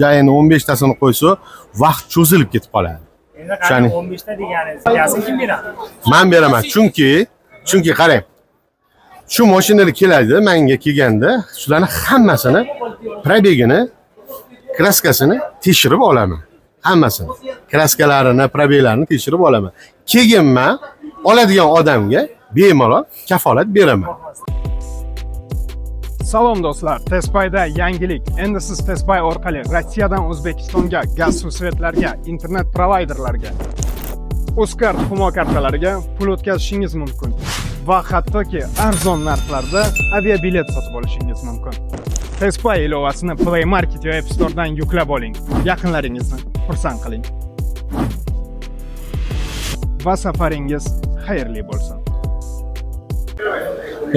endi o'n beshtasini qo'ysa vaqt cho'zilib ketib qoladi. Endi qarang o'n beshta deganingiz gazini kim beradi? Man beraman chunki chunki qarang shu mashinalar keladi manga kelganda shularni hammasini probegini kraskasini tekshirib olaman. Hammasini kraskalarini probeglarini tekshirib olaman. Keyin man oladigan odamga bemalol kafolat beraman Salom do'stlar, Tespayda yangilik. Endi siz Tespay orqali Rossiyadan O'zbekistonga gaz svetlarga, internet provayderlarga, Uzcard Humo kartalariga pul o'tkazishingiz mumkin va hattoki arzon narxlarda aviabilet sotib olishingiz mumkin. Tespay ilovasini Play Market va App Store'dan yuklab oling. Yaqinlaringizni xursand qiling. Va safaringiz xayrli bo'lsin.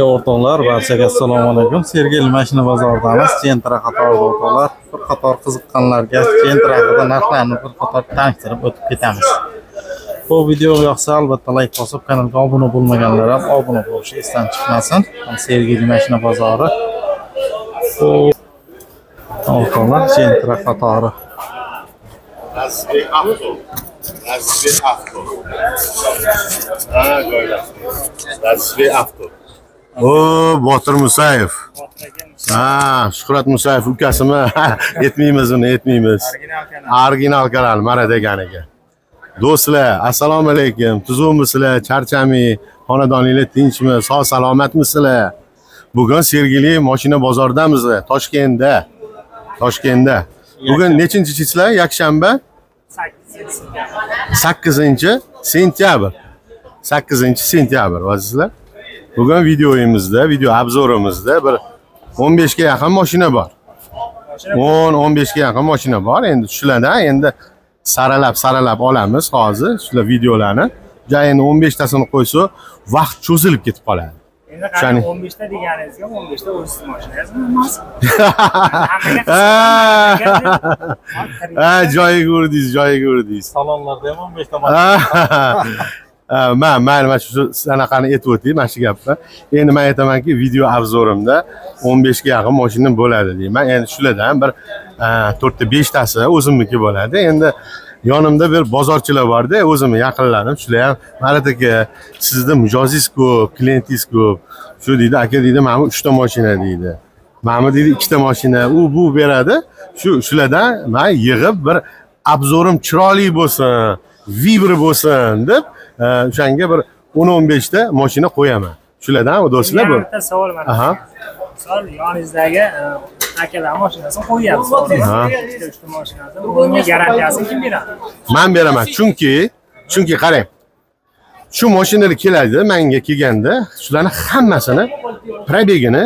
O'rtoqlar barchaga assalomu alaykum sergeli mashina bozoridamiz Sentra qatorida o'rtoqlar bir qator qiziqqanlarga Sentra haqida narxlarni bir qator tanishtirib o'tib ketamiz bu video yoqsa albatta layk bosib kanalga obuna bo'lmaganlar ham obuna bo'lishi esdan chiqmasin sergeli mashina bozori bu o'rtoqlar Sentra qatori Nazbek Avto. Nazbek Avto. Ha, joylashdi. Nazbek Avto. O, Botir Musayev. Ha, Shuhrat Musayev ukasimi? Yetmaymiz uni, yetmaymiz. original kanal mana deganiga. Do'stlar, assalomu alaykum. tuzuvmisizlar charchami xonadoninglar tinchmi? Sog' salomatmisizlar? Bugun Sergeli mashina bozoridamiz, Toshkentda. Toshkentda. Bugun nechinchi chislar? Yakshanba? sakkizinchi 8 sentyabr 8 sentyabr vazizlar bugun videoyimizda video obzorimizda bir 15 ga yaqin mashina bor. 10-15 ga yaqin mashina bor. Endi shulardan endi saralab saralab olamiz hozir shular videolarni. Ja endi 15 tasini qo'ysa vaqt cho'zilib ketib qoladi. Endi o'n beshta deganingizga o'n beshta o'z mashinangizmi emas ha joyiga urdingiz joyiga urdingiz salonlarda ham o'n beshta Ha, man mayli mana shu sanaqani aytib o'taylik mana shu gapni endi man aytamanki video obzorimda 15 ga yaqin mashina bo'ladi deyman endi shulardan bir to'rtta beshtasi o'zimniki bo'ladi endi yonimda bir bozorchilar borda o'zimni yaqinlarim shular ham marat aka sizni mijozingiz ko'p klientingiz ko'p shu deydi aka deydi mana bu uchta mashina deydi mana bu deydi ikkita mashina u bu beradi shu shulardan man yig'ib bir obzorim chiroyli bo'lsin vibr bo'lsin deb o'shanga bir o'n o'n beshta mashina qo'yaman. Shulardan do'stlar? Bu bitta savol mana. Aha. misol yoningizdagi e, akalar mashinasini qo'yyapsiz ikkita uchta bunga garantiyasini kim beradi? Man beraman. Chunki chunki qarang shu mashinalar keladi manga kelganda shularni hammasini probegini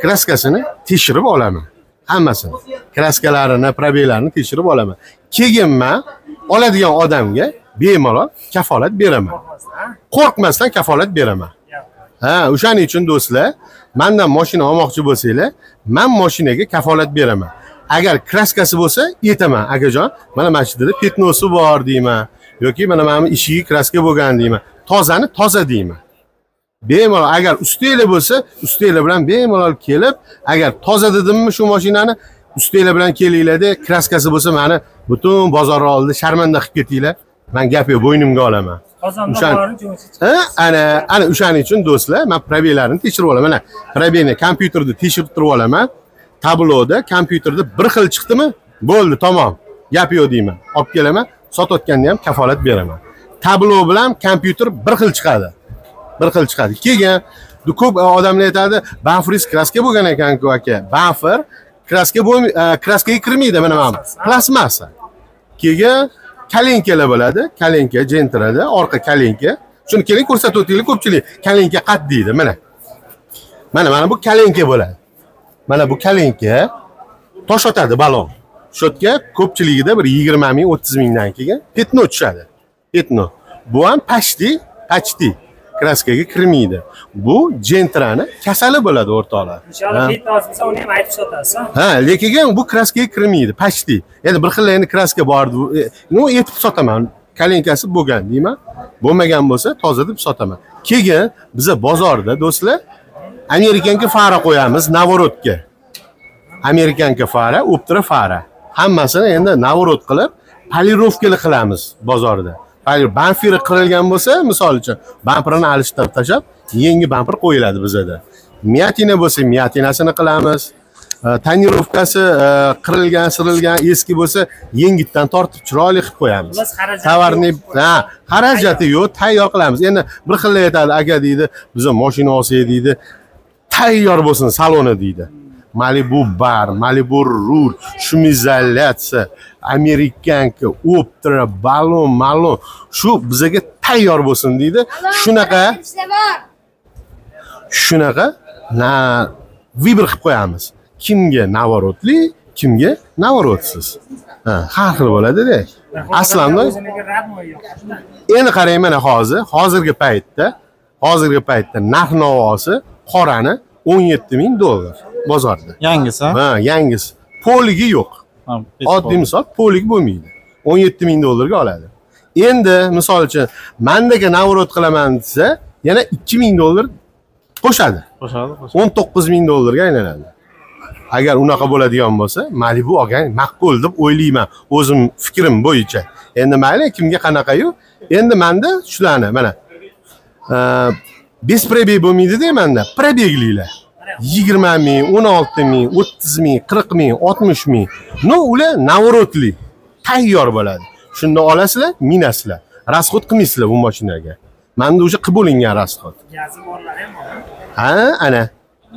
kraskasini tekshirib olaman. Hammasini. Kraskalarini probeglarini tekshirib olaman. Keyin man oladigan odamga bemalol. Kafolat beraman. Qo'rqmasdan kafolat beraman. Ha o'shaning uchun do'stlar mandan mashina olmoqchi bo'lsanglar man mashinaga kafolat beraman. Agar kraskasi bo'lsa aytaman akajon mana mana shu yerda petnosi bor deyman. Yoki mana mana eshigi kraska bo'lgan deyman. Tozani toza deyman. Bemalol agar ustinglar bo'lsa ustinglar bilan bemalol kelib agar toza dedimmi shu mashinani ustinglar bilan kelinglarda kraskasi bo'lsa mani butun bozor oldida sharmanda qilib ketinglar. Man gap yo'q bo'ynimga olaman. Ana ana o'shaning uchun do'stlar man probeglarni tekshirib olaman. Mana probegni kompyuterda tekshirib turib olaman. Tabloda kompyuterda bir xil chiqdimi? Bo'ldi tamom. Gap yo'q deyman. Olib kelaman sotayotganda ham kafolat beraman. Tablo bilan kompyuter bir xil chiqadi. Bir xil chiqadi. Keyin ko'p odamlar aytadi banfris kraska bo'lgan ekan-ku aka. Banfer kraska bo'lmay kraskaga kirmaydi mana mana. Plastmassa keyin kalenkalar bo'ladi kalenka jentrada orqa kalenka shuni keling ko'rsatib o'tinglar ko'pchilik kalenka qat deydi mana. Mana mana bu kalenka bo'ladi. Mana bu kalenka tosh otadi balon. Shotga ko'pchiligida bir yigirma ming o'ttiz mingdan keyin petno tushadi. Petno. Bu ham pashti pachti. Kraskaga kirmaydi. Bu jentrani kasali bo'ladi o'rtoqlar. Inshaalloh bitta uni ham aytib sotasiz ha lekin bu kraskaga kirmaydi почти endi bir xil endi kraska bor ну aytib sotaman. Kalenkasi bo'lgan deyman. Bo'lmagan bo'lsa toza deb sotaman. Keyin biza bozorda do'stlar amerikanka fara qo'yamiz наворотga amerikanka fara optra fara. Hammasini endi navorot qilib polirovkali qilamiz bozorda Poli- bamfiri qirilgan bo'lsa misol uchun bamperini alishtirib tashlab yangi bamper qo'yiladi bizada. Miatina bo'lsa miatinasini qilamiz. E, tonirovkasi e, qirilgan sirilgan eski bo'lsa yengitdan tortib chiroyli qilib qo'yamiz. Tovarni ha xarajati yo'q tayyor qilamiz. Endi bir xil aytadi aka deydi biza moshina olsak deydi tayyor bo'lsin saloni deydi malibu bar malibu rul shumizolyatsiya amerikanka optra balon malon. Shu bizaga tayyor bo'lsin deydi. Shunaqa. shunaqa. Na vibr qilib qo'yamiz. Kimga navorotli kimga ha har xil bo'ladida yo'q endi qarang mana hozir. Hozirgi paytda hozirgi paytda narx navosi qorani o'n yetti ming dollar bozorda. Yangisi ha? ha yangisi poligi yo'q. Oddiy misol polig bo'lmaydi. O'n yetti ming dollarga oladi. Endi misol uchun mandaga navorot qilaman desa yana ikki ming dollar qo'shadi. Qo'shadi qo'shadi. o'n to'qqiz ming dollarga aylanadi. Agar unaqa bo'ladigan bo'lsa malibu olgan ma'qul deb o'ylayman o'zim fikrim bo'yicha. Endi mayli kimga qanaqayu? Endi manda shularni mana prebeg bo'lmaydida manda. Prebegliklar yigirma ming o'n olti ming o'ttiz ming qirq ming oltmish ming. Ну ular наворотli tayyor bo'ladi. Shunda olasizlar minasizlar. Расход qilmaysizlar bu mashinaga. Manda уже qilib bo'lingan расход gazi borlar ham bor. Ha ana.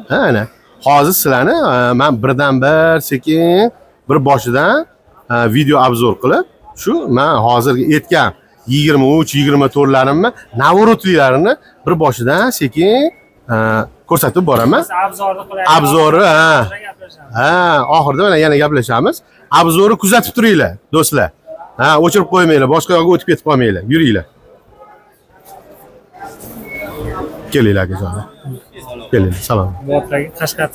Ha ana. Hozir sizlarni e, man birdan bir sekin bir boshidan e, video obzor qilib shu man hozirgi aytgan yigirma uch yigirma to'rtlarimni navorotlilarini bir boshidan sekin e, ko'rsatib boraman Obzori, ha. ha oxirida mana yana gaplashamiz. Obzorni kuzatib turinglar do'stlar. Ha o'chirib qo'ymanglar boshqa yoqqa o'tib ketib qolmanglar. Yuringlar. Kelinglar akajonlar kelinglar salom. Beri Tashqat.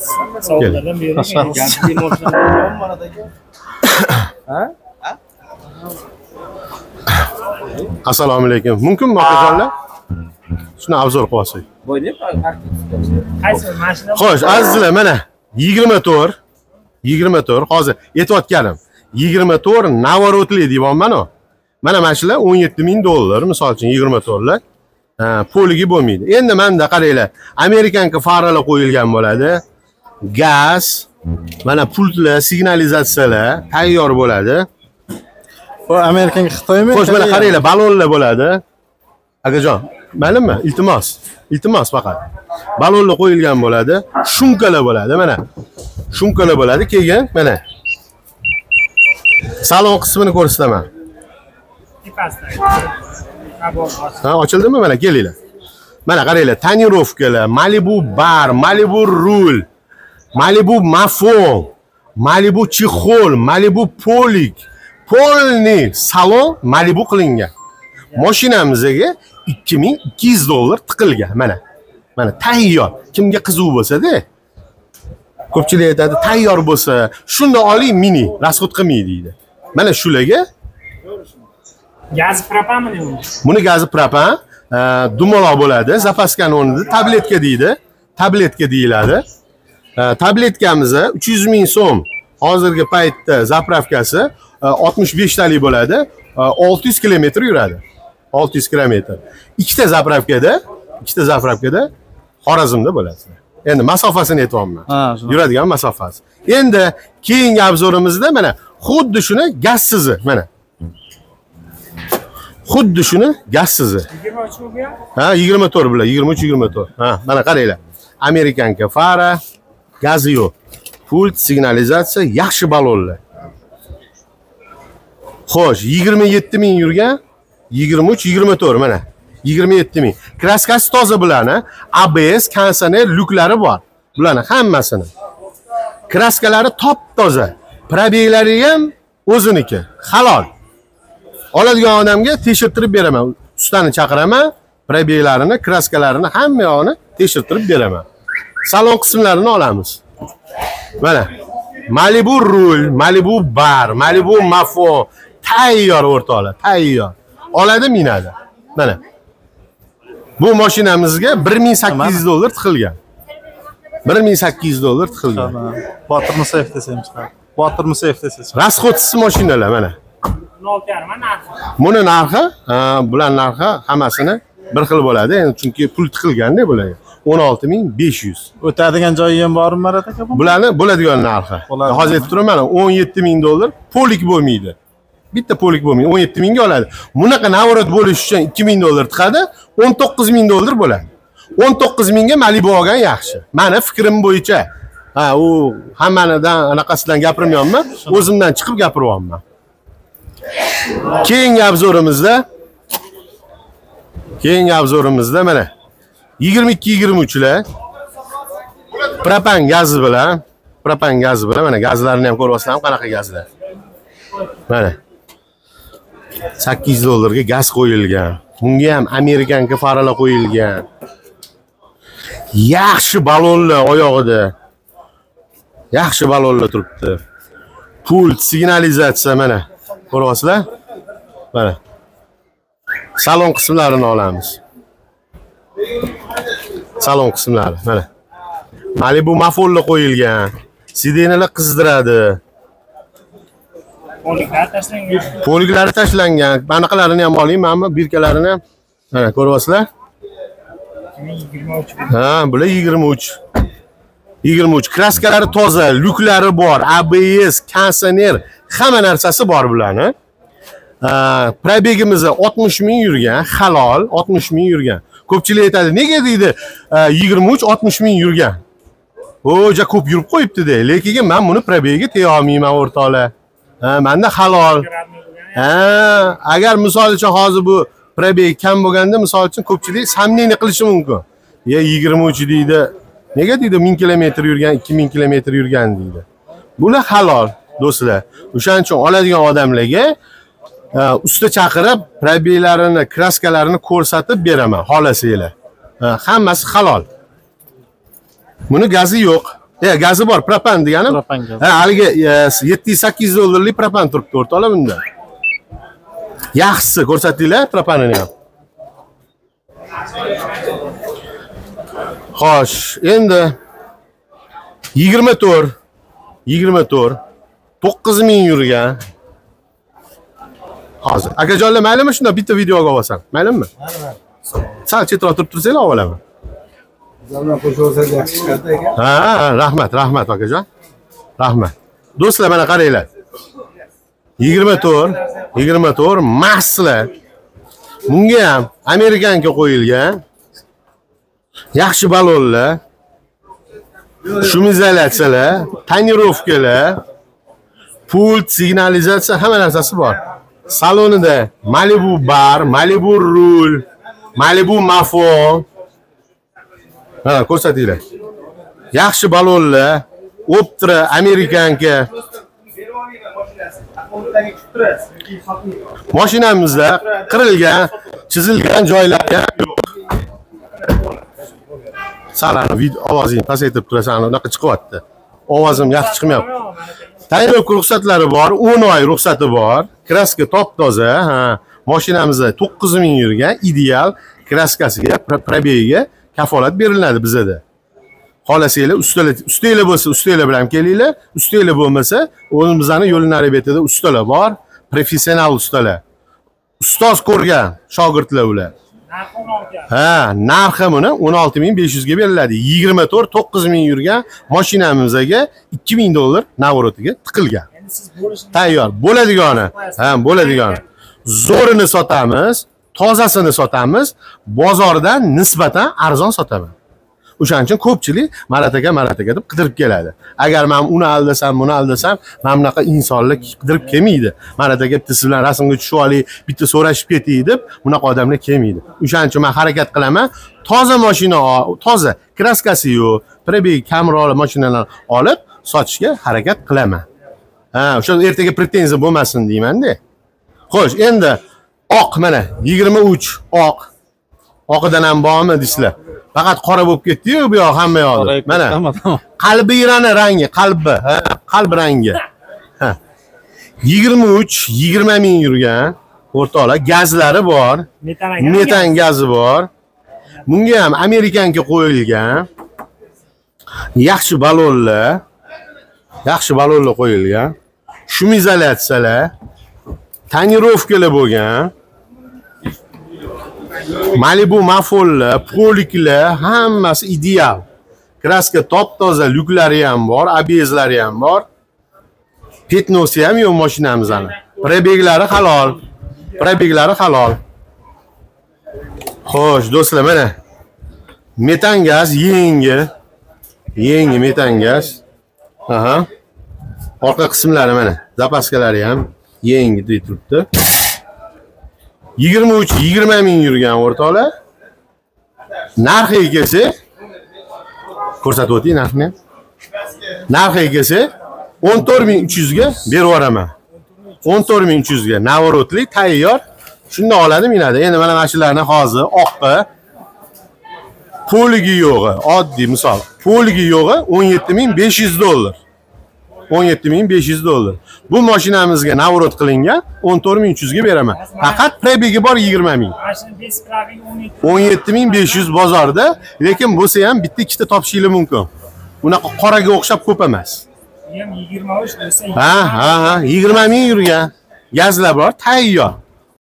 assalomu alaykum. Mumkinmi okajonlar shuni obzor qilib olsak qaysi mashina xo'sh azizlar mana yigirma to'rt yigirma to'rt. Hozir aytayotganim yigirma to'rt navorotli deyapmanu mana mana shular o'n yetti ming dollar misol uchun yigirma to'rtlar. Ha, poligi bo'lmaydi. Endi manda qaranglar amerikanka faralar qo'yilgan bo'ladi. Gaz mana pultlar signalizatsiyalar tayyor bo'ladi. Bu amerikanga xitoymi? Xo'sh mana qaranglar balonlar bo'ladi akajon ma'lummi iltimos. Iltimos faqat. Balonlar qo'yilgan bo'ladi shumkalar bo'ladi. Mana shumkalar bo'ladi keyin mana. Salon qismini ko'rsataman. Ha ha ochildimi? Mana kelinglar. Mana qaranglar tonirovkalar malibu bar malibu rul malibu mafon malibu chexol malibu polik polniy salon malibu qilingan. Mashinamizga ikki ming ikki yuz dollar tiqilgan mana mana tayyor kimga qiziq bo'lsada ko'pchilik aytadi tayyor bo'lsa shunda oling mini расход qilmaydi deydi mana shularga gaz propanmi uni Buni gazi propan, e, dumaloq bo'ladi. Zapaskani o'rnida tabletka deydi. Tabletka deyiladi. E, Tabletkamizni 300 ming so'm hozirgi paytda zapravkasi e, 65 talik bo'ladi. E, 600 kilometr yuradi. 600 kilometr. Ikkita zapravkada, ikkita zapravkada Xorazmda bo'ladi. Endi masofasini aytyapman. Yuradigan masofasi. Endi keyingi obzorimizda mana xuddi shuni gazsizi mana xuddi shuni gazsizi yigirma uch ha yigirma to'rt bular yigirma uch yigirma to'rt ha mana qaranglar amerikanka fara gazi yo'q pult signalizatsiya yaxshi balonlar xo'sh yigirma yetti ming yurgan yigirma uch yigirma to'rt mana. Yigirma yetti ming. Kraskasi toza bularni. Abs konsoner luklari bor. Bularni hammasini. Kraskalari top toza. Probeylari ham o'ziniki. Halol. Oladigan odamga tekshirtirib beraman. Ustani chaqiraman. Probeylarini kraskalarini hamma yog'ini tekshirtirib beraman. Salon qismlarini olamiz. Mana. Malibu rul malibu bar malibu mafo. Tayyor o'rtoqlar tayyor. Oladi minadi. Mana. Bu mashinamizga bir ming sakkiz yuz dollar tiqilgan. Bir ming sakkiz yuz dollar tiqilgan. Botir Musayev desam chiqadi botir musayev desa расходsiz mashinalar mana. O'n olti yarim narxi. Buni narxi bular narxi hammasini bir xil bo'ladi. Endi chunki pul tiqilganda bularga o'n olti ming besh yuz. O'tadigan joyi ham bormi marat aka bu bularni bo'ladigan narxi. Hozir aytib turaman o'n yetti ming dollar polik bo'lmaydi bitta polik bo'lmaydi o'n yetti mingga oladi. Bunaqa наоборот bo'lishi uchun ikki ming dollar tiqadi o'n to'qqiz ming dollar bo'ladi. o'n to'qqiz mingga malibu olgan yaxshi. Mani fikrim bo'yicha. Ha u hammanidan anaqasidan gapirmayapman o'zimdan chiqib gapiryapman. Keyingi obzorimizda keyingi obzorimizda mana yigirma ikki yigirma uchlar. Propan gazi bilan propan gazi bilan mana gazlarini ham ko'ryapsizlarmi qanaqa gazlar? Mana. Sakkiz yuz dollarga gaz qo'yilgan. Bunga ham amerikanka faralar qo'yilgan. Yaxshi balonlar oyog'ida. Yaxshi balonlar turibdi. Pult signalizatsiya mana. Ko'ryapsizlar? Mana. Salon qismlarini olamiz. Salon qismlari mana. Malibu mafollar qo'yilgan. Sidenalar qizdiradi. Qo'lliklar tashlangan. Poliklari tashlangan. Anaqalarini ham oling birkalarini. Ham mana ko'ryapsizlar? Yigirma uch ha bular yigirma uch. Yigirma uch. Kraskalari toza lyuklari bor abs konditsioner hamma narsasi bor bularni. Probegimiz oltmish ming yurgan halol oltmish ming yurgan. Ko'pchilik aytadi nega deydi yigirma uch oltmish ming yurgan? O'ja ko'p yurib qo'yibdi de. Lekin man buni probegiga tega olmayman o'rtoqlar manda halol. Ha agar misol uchun hozir bu probeg kam bo'lganda misol uchun ko'pchilik сомнение qilishi mumkin. Ye yigirma uch deydi nega deydi ming kilometr yurgan ikki ming kilometr yurgan deydi. Bular halol do'stlar. O'shaning uchun oladigan odamlarga usta chaqirib probeglarini kraskalarini ko'rsatib beraman xohlasanglar. Hammasi halol. Buni gazi yo'q. E gazi bor propan deganim. Propan gazi. ha haligi yetti yuz sakkiz yuz dollarlik propan turibdi o'rtoqlar bunda yaxshisi ko'rsatinglar propanini ham. Xo'sh endi yigirma to'rt yigirma to'rt to'qqiz ming yurgan hozir akajonlar maylimi shundoq bitta videoga olsam? Maylimi? Sal chetroq turib tursanglar olib olaman ha ha, rahmat rahmat akajon rahmat. Do'stlar mana qaranglar. Yigirma to'rt yigirma to'rt masslar bunga ham amerikanka qo'yilgan. Yaxshi balonlar. Shumizolyatsiyalar tonirovkalar pult signalizatsiya hamma narsasi bor. Salonida malibu bar malibu rul malibu mafon ha ko'rsatinglar. Yaxshi balonlar optra amerikanka. Mashinamizda qirilgan chizilgan joylari ham yo'q. Sal ani ovozingni pasaytirib turasan unaqa chiqyapti. Ovozim yaxshi chiqmayapti. Tayyorlik ruxsatlari bor o'n oy ruxsati bor. Kraska top toza ha. Moshinamizda to'qqiz ming yurgan ideal kraskasiga pro- probegiga kafolat beriladi bizada. Xohlasanglar ustalar ustanglar bo'lsa ustanglar bilan kelinglar ustanglar bo'lmasa o'zimizni yo'l nari betida ustalar bor professional ustalar. Ustoz ko'rgan shogirdlar ular. Ha narxi buni o'n olti ming besh yuzga beriladi. Yigirma to'rt to'qqiz ming yurgan mashinamizga ikki ming dollar navorotiga tiqilgan. Tayyor bo'ladigani ha bo'ladigani zo'rini sotamiz tozasini sotamiz bozordan nisbatan arzon sotaman o'shaning uchun ko'pchilik marat aka marat aka deb qidirib keladi. Agar man uni aldasam buni aldasam mana bunaqa insonlar qidirib kelmaydi. Marat aka bitta siz bilan rasmga tushib olay bitta so'rashib ketay deb bunaqa odamlar kelmaydi. O'shaning uchun man harakat qilaman toza mashina toza kraskasi yo'q пробег kamroq mashinalarni olib sotishga harakat qilaman. Ha o'sha ertaga pretenziya bo'lmasin deymanda. Xo'sh endi oq mana yigirma uch oq. Oqidan ham bormi deysizlar. Faqat qora bo'lib ketdiyu bu yoq hamma yog'i. Mana qalbirani rangi qalbi qalb rangi. Yigirma uch yigirma ming yurgan o'rtoqlar gazlari bor. Metan metan gazi bor. Bunga ham amerikanka qo'yilgan. Yaxshi balonlar yaxshi balonlar qo'yilgan. Shumizolyatsiyalar tonirovkalar bo'lgan malibu mafollar poliklar hammasi ideal. Kraska top toza lyuklari ham bor abezlari ham bor. Petnosi ham yo'q mashinamizni probeglari halol. Probeglari halol. Xo'sh do'stlar mana. Metan gaz yangi yangi metan gaz aha. Orqa qismlari mana. Zapaskalari ham. Yangi deb turibdi. Yigirma uch yigirma ming yurgan o'rtoqlar. Narxiga kelsak ko'rsatib o'ting narxini narxiga kelsak o'n to'rt ming uch yuzga berib yuboraman. o'n to'rt ming uch yuzga navorotli tayyor. Shundoq oladi minadi endi mana mana shularni hozir oqqi poligi yo'g'i oddiy misol. Poligi yo'g'i o'n yetti ming besh yuz dollar. O'n yetti ming besh yuz dollar. Bu mashinamizga navrot qilingan o'n to'rt ming uch yuzga beraman. Faqat prebegi bor yigirma ming. o'n yetti ming besh yuz bozorda lekin bo'lsa ham bitta ikkita topishinglar mumkin. Unaqa qoraga o'xshab ko'p emas. Ham yigirma uch ha ha ha yigirma ming yurgan. Gazlar bor tayyor